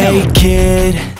Hey kid.